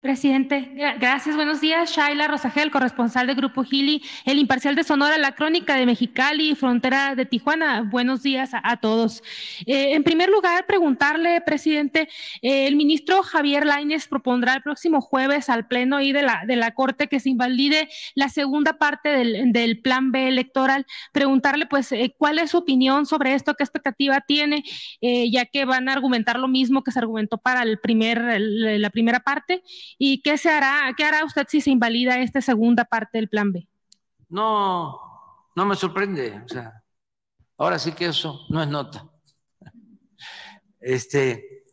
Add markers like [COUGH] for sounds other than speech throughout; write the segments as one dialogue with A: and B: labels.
A: Presidente, gracias. Buenos días. Shaila Rosagel, corresponsal de Grupo Gili, el imparcial de Sonora, la crónica de Mexicali, frontera de Tijuana. Buenos días a, todos. Eh, en primer lugar, preguntarle, presidente, eh, el ministro Javier Lainez propondrá el próximo jueves al pleno y de la, de la Corte que se invalide la segunda parte del, plan B electoral. Preguntarle, pues, eh, cuál es su opinión sobre esto, qué expectativa tiene, ya que van a argumentar lo mismo que se argumentó para el primer, la primera parte. ¿Y qué se hará, qué hará usted si se invalida esta segunda parte del plan B?
B: No, no me sorprende. O sea, ahora sí que eso no es nota. Este,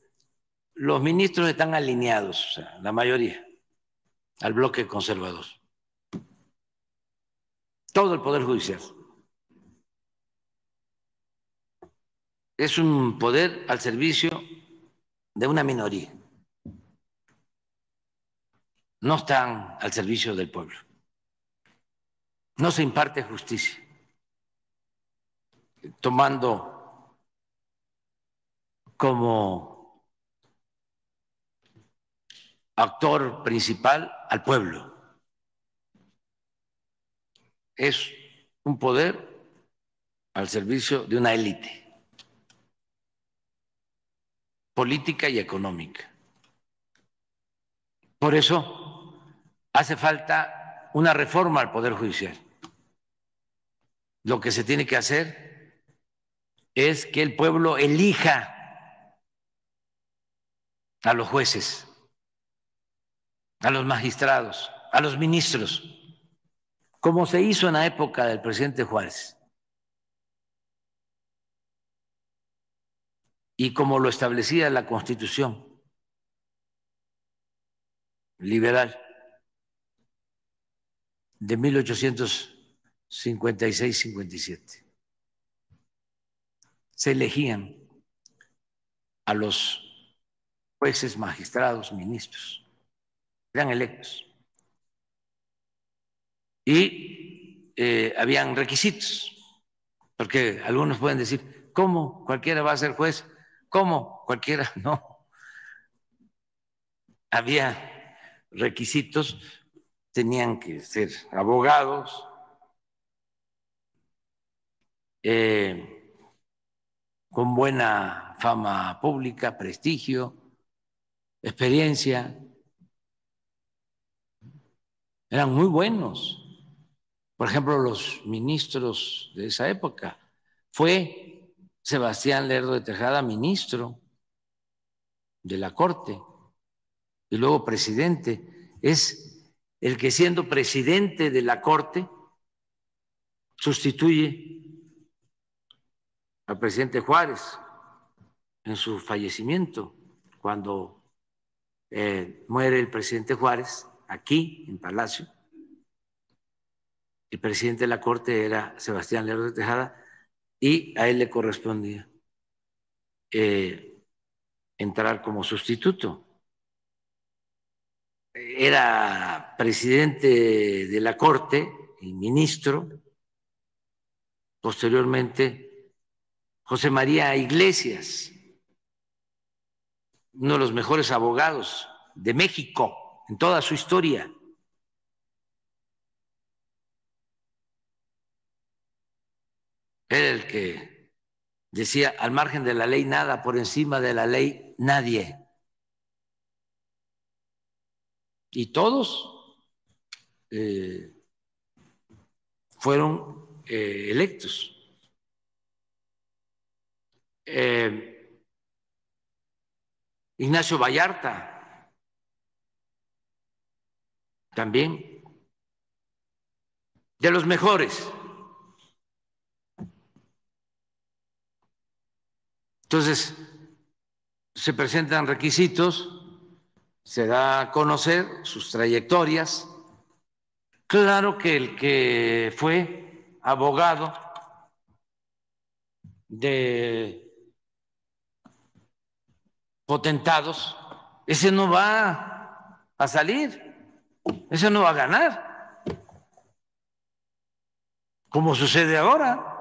B: los ministros están alineados, o sea, la mayoría, al bloque conservador. Todo el Poder Judicial. Es un poder al servicio de una minoría no están al servicio del pueblo. No se imparte justicia. Tomando como actor principal al pueblo. Es un poder al servicio de una élite política y económica. Por eso hace falta una reforma al Poder Judicial. Lo que se tiene que hacer es que el pueblo elija a los jueces, a los magistrados, a los ministros, como se hizo en la época del presidente Juárez. Y como lo establecía la Constitución liberal de 1856-57. Se elegían a los jueces, magistrados, ministros. Eran electos. Y eh, habían requisitos, porque algunos pueden decir, ¿cómo cualquiera va a ser juez? ¿Cómo cualquiera? [LAUGHS] No. Había requisitos tenían que ser abogados, eh, con buena fama pública, prestigio, experiencia. Eran muy buenos. Por ejemplo, los ministros de esa época. Fue Sebastián Lerdo de Tejada ministro de la Corte y luego presidente. Es el que siendo presidente de la Corte sustituye al presidente Juárez en su fallecimiento, cuando eh, muere el presidente Juárez aquí en Palacio. El presidente de la Corte era Sebastián Lerdo de Tejada y a él le correspondía eh, entrar como sustituto era presidente de la Corte y ministro, posteriormente José María Iglesias, uno de los mejores abogados de México en toda su historia. Era el que decía, al margen de la ley nada, por encima de la ley nadie y todos eh, fueron eh, electos. Eh, Ignacio Vallarta también, de los mejores. Entonces, se presentan requisitos se da a conocer sus trayectorias. Claro que el que fue abogado de potentados, ese no va a salir, ese no va a ganar, como sucede ahora.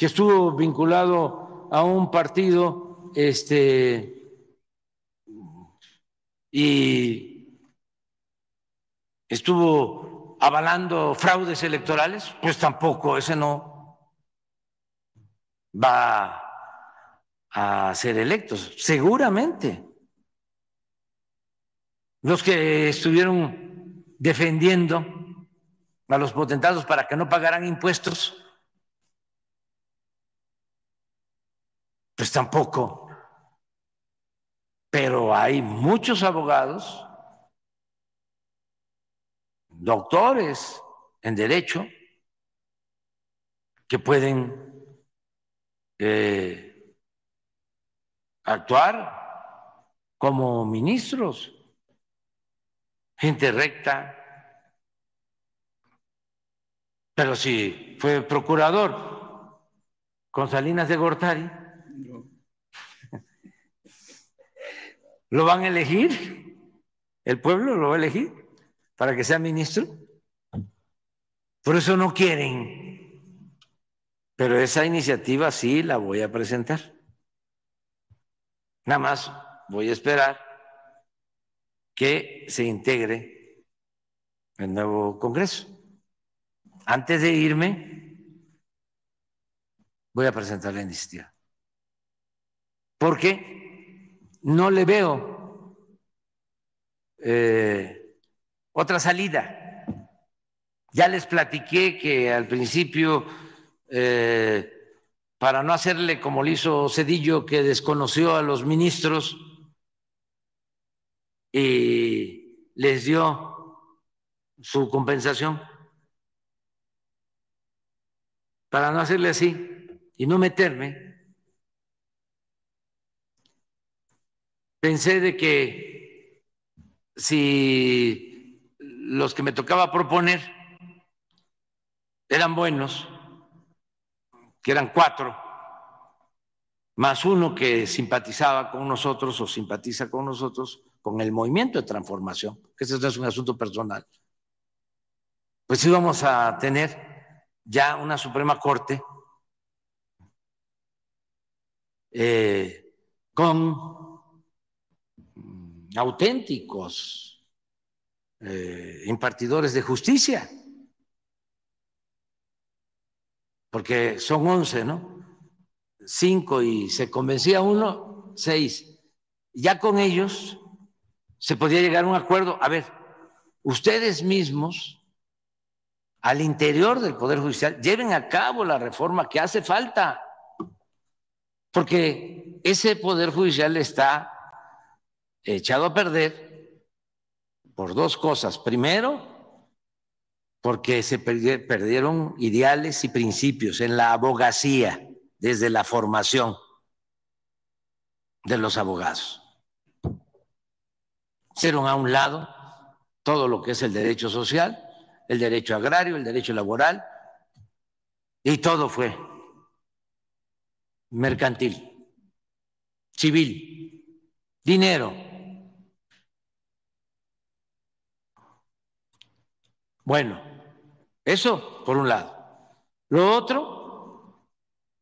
B: que estuvo vinculado a un partido este, y estuvo avalando fraudes electorales, pues tampoco, ese no va a ser electos, seguramente. Los que estuvieron defendiendo a los potentados para que no pagaran impuestos, pues tampoco. Pero hay muchos abogados, doctores en derecho, que pueden eh, actuar como ministros, gente recta, pero si fue procurador con Salinas de Gortari, ¿lo van a elegir? ¿El pueblo lo va a elegir para que sea ministro? Por eso no quieren. Pero esa iniciativa sí la voy a presentar. Nada más voy a esperar que se integre el nuevo Congreso antes de irme, voy a presentar la iniciativa. Porque no le veo eh, otra salida. Ya les platiqué que al principio, eh, para no hacerle como le hizo Cedillo, que desconoció a los ministros y les dio su compensación, para no hacerle así y no meterme, pensé de que si los que me tocaba proponer eran buenos, que eran cuatro, más uno que simpatizaba con nosotros o simpatiza con nosotros, con el movimiento de transformación, que ese no es un asunto personal, pues íbamos a tener ya una Suprema Corte eh, con auténticos eh, impartidores de justicia, porque son once, ¿no? Cinco y se convencía uno, seis. Ya con ellos se podía llegar a un acuerdo. A ver, ustedes mismos al interior del Poder Judicial lleven a cabo la reforma que hace falta, porque ese Poder Judicial está echado a perder por dos cosas. Primero, porque se perdieron ideales y principios en la abogacía desde la formación de los abogados. Hicieron a un lado todo lo que es el derecho social el derecho agrario, el derecho laboral, y todo fue mercantil, civil, dinero. Bueno, eso por un lado. Lo otro,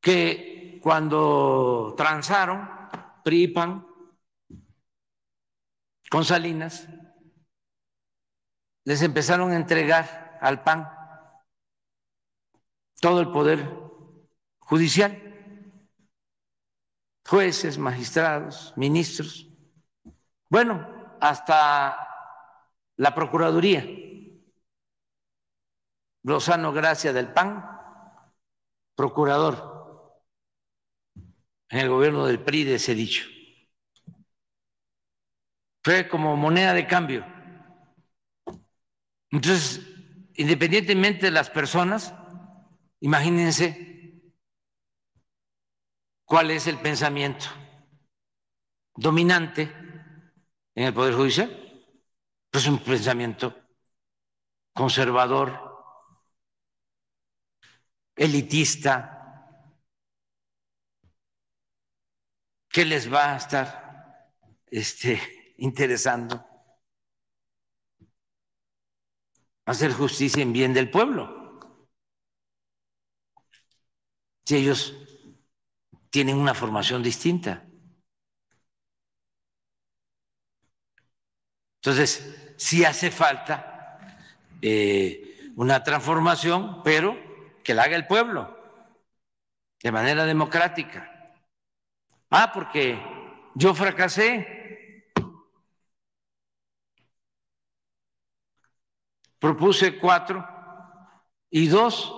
B: que cuando transaron PRIPAN con Salinas, les empezaron a entregar al PAN todo el poder judicial, jueces, magistrados, ministros, bueno, hasta la Procuraduría. Lozano Gracia del PAN, procurador en el gobierno del PRI de ese dicho. Fue como moneda de cambio entonces, independientemente de las personas, imagínense cuál es el pensamiento dominante en el Poder Judicial. Pues un pensamiento conservador, elitista, que les va a estar este, interesando hacer justicia en bien del pueblo. Si ellos tienen una formación distinta. Entonces, sí hace falta eh, una transformación, pero que la haga el pueblo, de manera democrática. Ah, porque yo fracasé. Propuse cuatro y dos,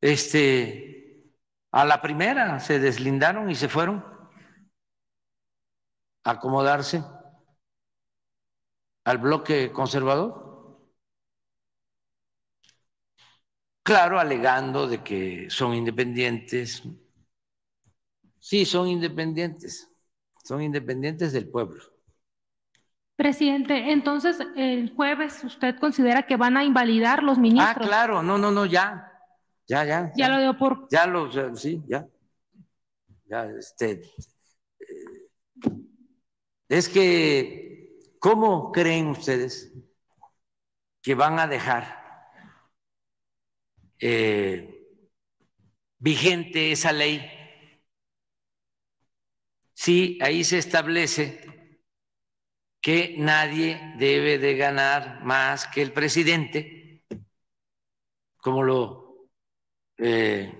B: este, a la primera se deslindaron y se fueron a acomodarse al bloque conservador. Claro, alegando de que son independientes. Sí, son independientes. Son independientes del pueblo.
A: Presidente, entonces el jueves usted considera que van a invalidar los ministros.
B: Ah, claro, no, no, no, ya. Ya, ya.
A: Ya, lo dio por.
B: Ya lo, sí, ya. Ya, este. Eh, es que ¿Cómo creen ustedes que van a dejar eh, vigente esa ley si ahí se establece que nadie debe de ganar más que el presidente, como lo eh,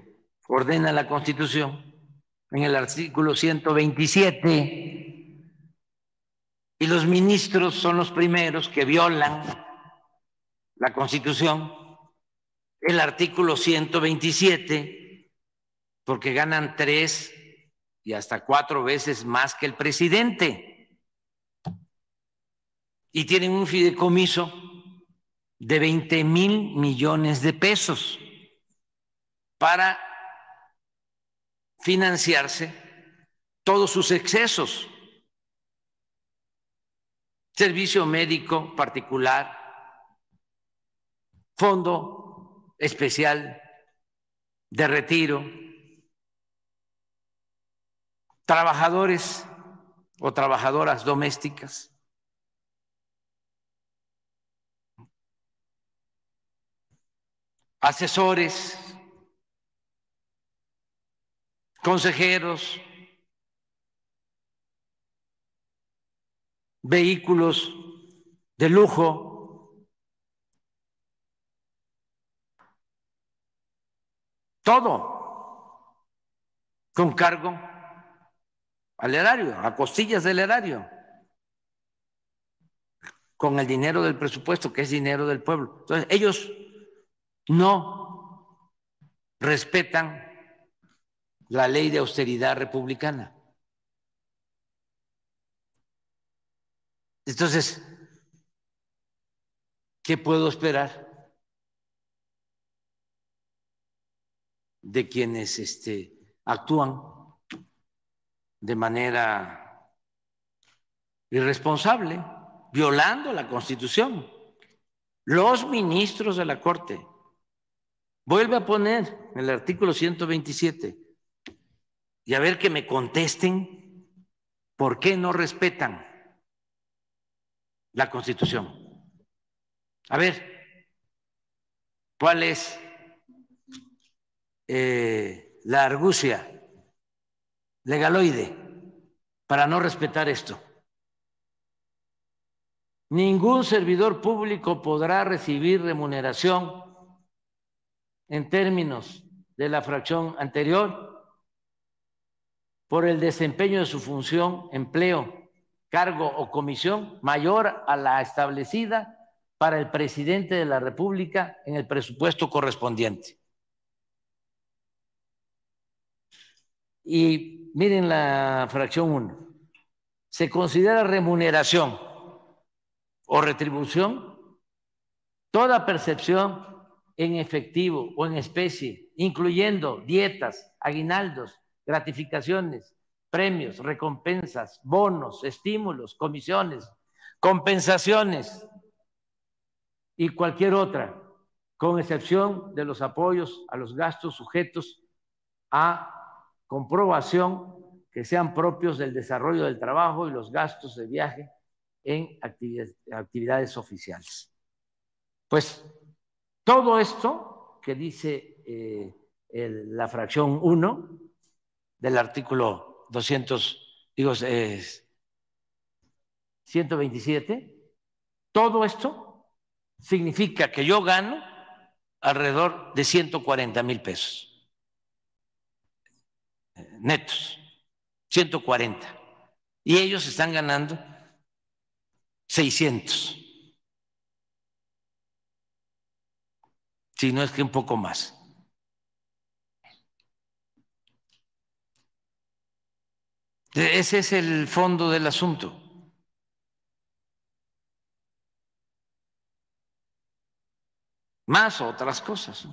B: ordena la Constitución en el artículo 127? Y los ministros son los primeros que violan la Constitución, el artículo 127, porque ganan tres y hasta cuatro veces más que el presidente. Y tienen un fideicomiso de 20 mil millones de pesos para financiarse todos sus excesos servicio médico particular, fondo especial de retiro, trabajadores o trabajadoras domésticas. asesores, consejeros, vehículos de lujo, todo con cargo al erario, a costillas del erario, con el dinero del presupuesto, que es dinero del pueblo. Entonces, ellos no respetan la ley de austeridad republicana. Entonces, ¿qué puedo esperar de quienes este, actúan de manera irresponsable, violando la Constitución? Los ministros de la Corte. Vuelve a poner el artículo 127 y a ver que me contesten por qué no respetan la Constitución. A ver, ¿cuál es eh, la argucia legaloide para no respetar esto? Ningún servidor público podrá recibir remuneración en términos de la fracción anterior por el desempeño de su función, empleo, cargo o comisión mayor a la establecida para el presidente de la República en el presupuesto correspondiente. Y miren la fracción 1. Se considera remuneración o retribución toda percepción en efectivo o en especie, incluyendo dietas, aguinaldos, gratificaciones, premios, recompensas, bonos, estímulos, comisiones, compensaciones y cualquier otra, con excepción de los apoyos a los gastos sujetos a comprobación que sean propios del desarrollo del trabajo y los gastos de viaje en actividades, oficiales. Pues todo esto que dice eh, la fracción 1 del artículo 200, digo, 127. Todo esto significa que yo gano alrededor de 140 mil pesos netos, 140. Y ellos están ganando 600. Si no es que un poco más. Ese es el fondo del asunto. Más otras cosas.